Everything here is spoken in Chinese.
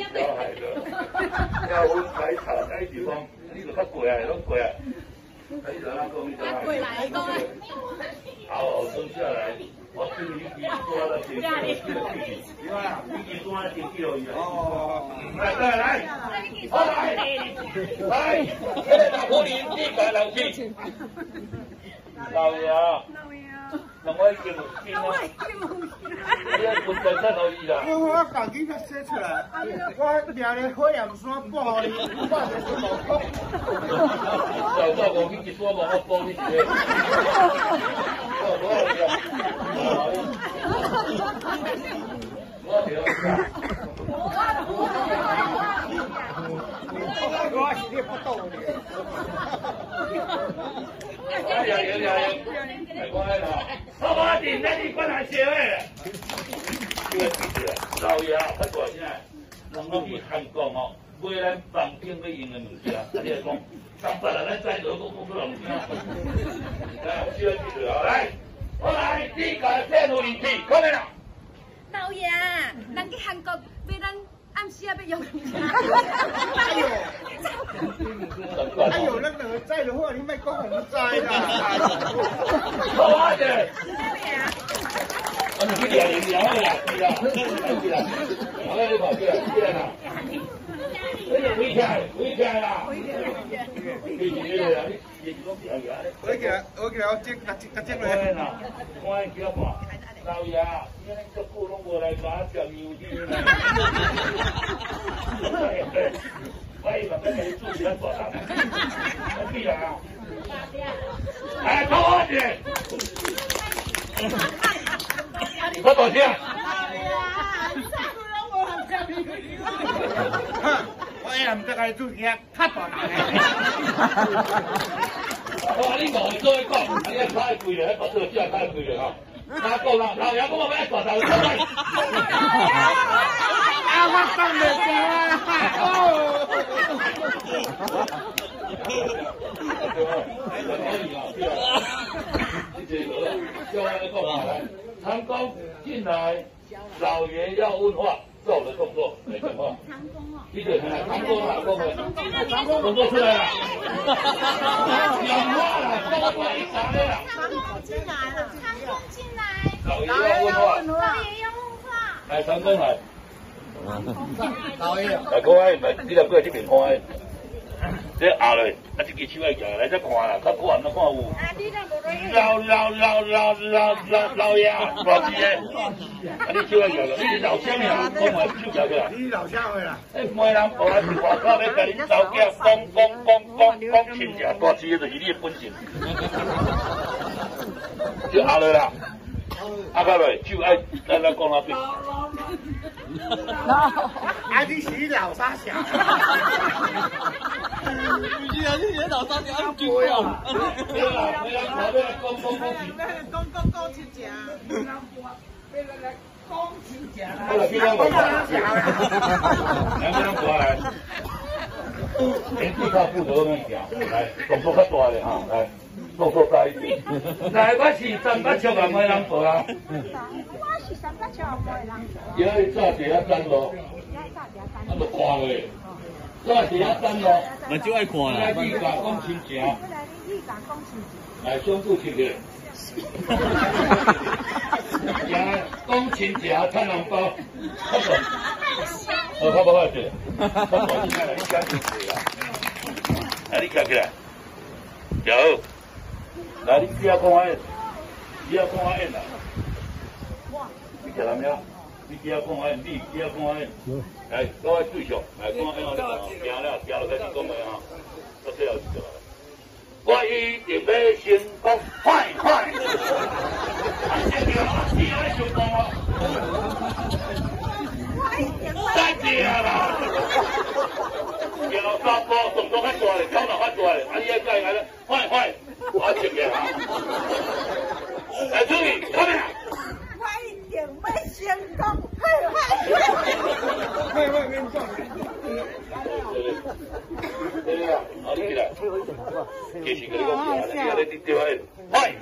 要害的，要温排查该地方，你就较贵啊，拢贵啊。你就那讲，你就。贵来讲啊。好，生下来，我对你比多了点，点点点点。你看啊，比多了点几多亿啊？哦。来来来，来，来，大火林，你来老弟。老爷。两位叫叫啊！你啊，本在在哪里啦？我我赶紧他写出来，我抓咧火焰山报你，你说嘛，我帮你写。我我我。我调一我我是你不懂的。哎呀呀呀！太乖了，好吧，你那你管他写嘞。这个记住了，老爷啊，他多钱？两个去韩国哦，买咱房顶要用的物件，啊，你来讲，三百人咱再多都不出来物件。来，需要记住啊，来，我来，你个电路仪器，过来啦。老爷，人去韩国买咱。暗时要用。哎呦，那哪在的话，你卖讲我在啦。好啊，姐。我们去聊一聊啦，去啦，去啦，好嘞，你跑去啦，去啦。哎呀，回家，回家啦。回家，回家。回家，回家，我给我接，接接接来。我叫爸。老爷，你那个古龙过来抓钓牛的呢？我一个跟你住起来做啥？对呀。哎，高二姐，多少钱？哼，我也唔得个住起，太大啦。我话你外再讲，你太贵了，一个真系太贵了啊！拿够了，老杨，给我买多少？啊，我上面说哦。长工进来，老爷要问话，做的动作，没什么。长工哦，记者，长工啊，工人，长工动作出来了。讲话。了，说话。一啥的了？长工进来了，长工进。老爷要问话，老爷要问话。来，长工来。老爷，来，各位，来，你来过来这边看。这后嘞，啊，这支手来来再看啦，较看那看有。老老老老老老老爷，老爷，啊，你手来摇了，你老乡呀，讲话手摇起来。你老乡的啦。哎，每人过来是外口要甲你招架，讲讲讲讲讲亲戚，大事就是你的本性。就后嘞啦。阿伯嘞，就爱咱咱讲那边。老啊，你是老三小，不要。对啦，对啦，我咧讲讲讲亲，讲讲讲亲戚。别来来讲亲戚啦。好了，别讲讲亲戚。两个人过来。天气较不多，我们讲，来，动作较大的哈，来。动作大一点。来，我是三八桥的梅人婆啊。我是三八桥的梅人婆。今日早起啊，等咯。啊，就看嘞。早起啊，等咯。那就爱看啦。来，你讲讲亲情。来，兄弟亲戚。来，讲亲情，趁红包。好不？好，好不好？姐。好，好，你来，你讲亲戚啊。来，你站起来。有。来，你不要讲话，不要讲话演啦。你叫什么？你不要讲安，你不要讲安。来，各位对象，来讲话演啊！行了，行了，开始讲话啊！到最后就来了。我一定要成功，快快！啊，你爱成功啊！再见啦！要发波，动作较大嘞，脚脑较大嘞，啊，你要再来了，快快！我请你啊！来，注意，看没？我一定要成功！嘿，嘿，嘿，嘿，没错。对对啊，好，你起来。继续跟你讲啊，你啊，你对对，快快。